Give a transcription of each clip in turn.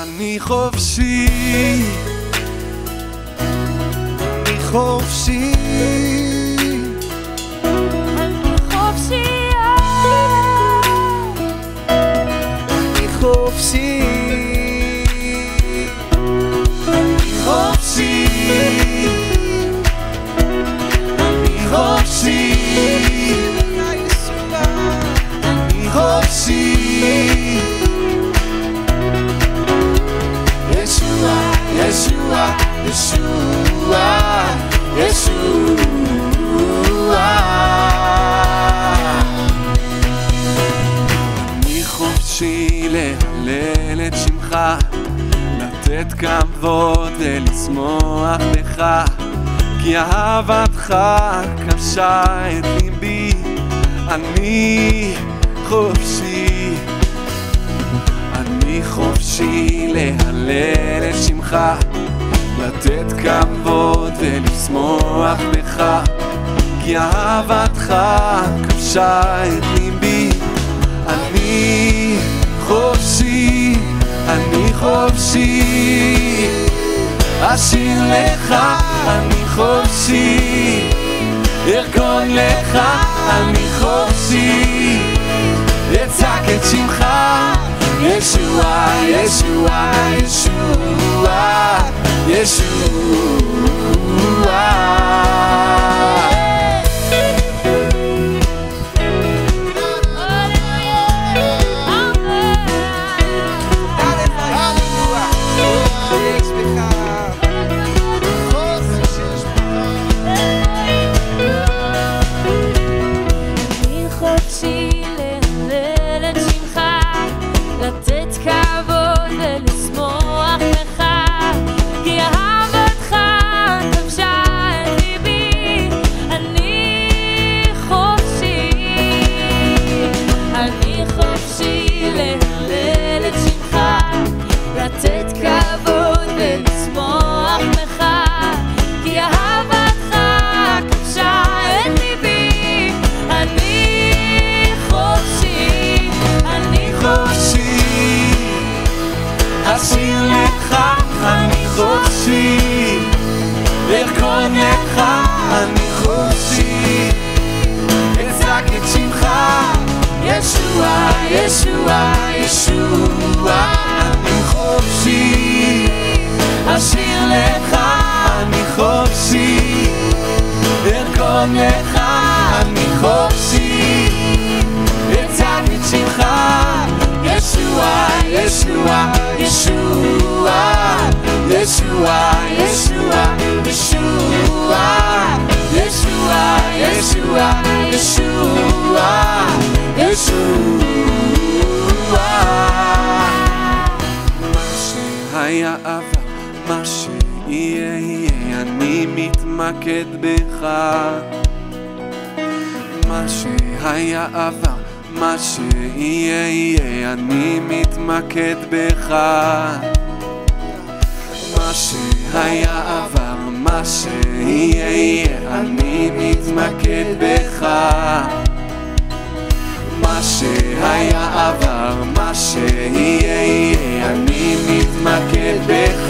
ανίχωση, ψή. ישוע, ישוע, ישוע. אני חופשי להלל את שמך, לתת כבוד ולשמוח בך, כי אהבתך כבשה את ליבי, אני חופשי. אני חופשי להלל שמך, לתת כבוד ולשמוח בך, כי אהבתך כבשה את ליבי. אני חופשי, אני חופשי, אשיר לך, אני חופשי, ארכון לך, אני חופשי, Yeshua, Yeshua, Yeshua, Yeshua. אני חופשי, אצעק את שמך, ישוע, ישוע, ישוע, אני חופשי, אשיר לך, אני חופשי, ארכון לך, אני חופשי, אצעק את שמך, ישוע, ישוע, ישוע, ישוע, ישוע, ישוע, ישוע, ישוע, ישוע. מה שהיה עבר, מה שיהיה יהיה, אני מתמקד בך. מה שהיה עבר, מה שיהיה יהיה, אני מתמקד בך. מה שהיה עבר, מה שיהיה יהיה, אני מתמקד בך. מה שהיה עבר, מה שיהיה יהיה, אני מתמקד בך.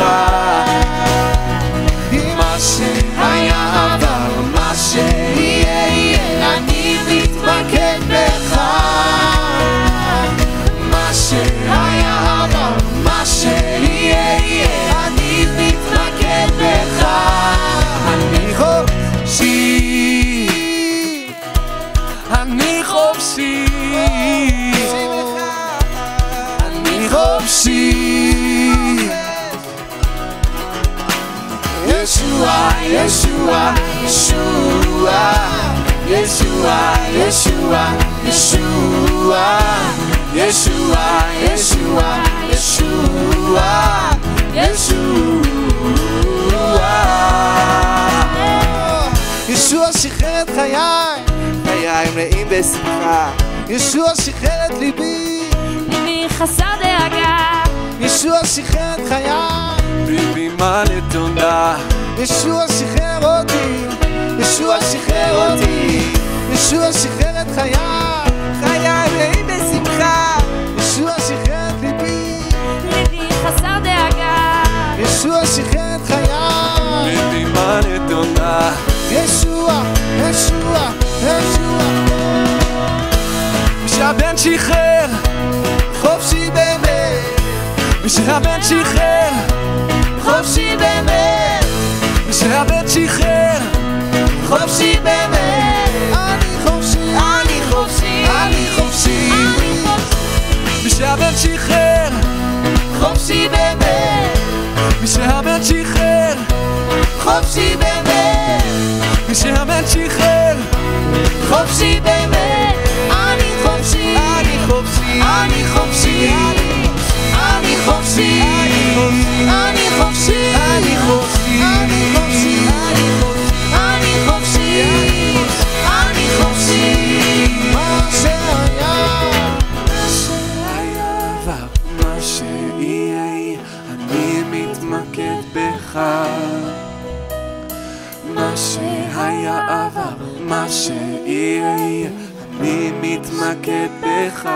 חופשי, אני חופשי. ישועה, ישועה, ישועה. Yeshua, Yeshua, Yeshua, Yeshua, Yeshua, Yeshua, Yeshua. ישוע שחרר את חייו מלאים בשמחה. ישוע שחרר את ליבי. מחסר דאגה. ישוע שחרר את חיי. ליבי מלא תודה. ישוע שחרר אותי. ישוע שחרר אותי. ישוע שחרר את חיי. חיי מלאים בשמחה. ישוע שחרר את ליבי. ליבי חסר דאגה. ישוע שחרר את חיי. ליבי מלא תודה. ישוע חופשי באמת. ושהבן שחרר חופשי באמת. ושהבן שחרר חופשי באמת. אני חופשי אני חופשי, אני חופשי. ושהבן שחרר חופשי באמת, ושהבן שחרר חופשי באמת, ושהבן שחרר חופשי באמת, חופשי, אני חופשי. אני חופשי, אני חופשי, אני חופשי, אני חופשי. אני חופשי, אני חופשי, אני חופשי, מה שהיה. מה שהיה. ומה שיהיה אני מתמקד בך. מה שהיה עבר מה שיהיה אני מתמקד בך